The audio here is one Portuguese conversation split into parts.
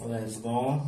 Let's go.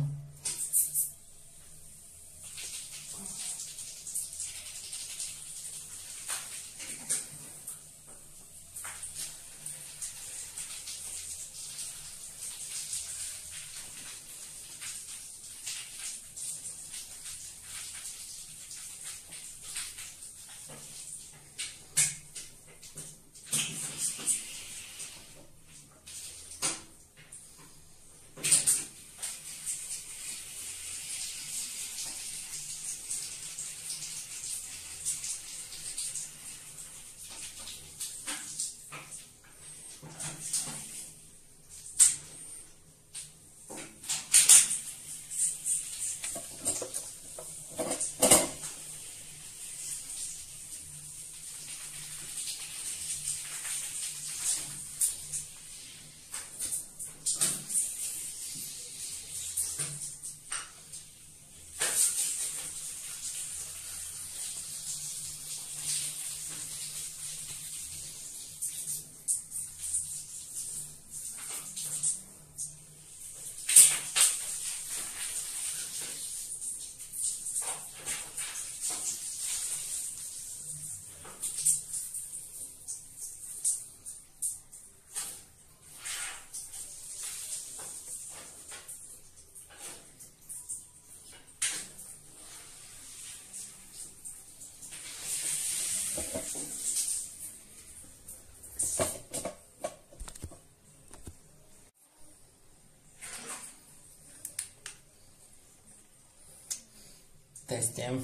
Testem.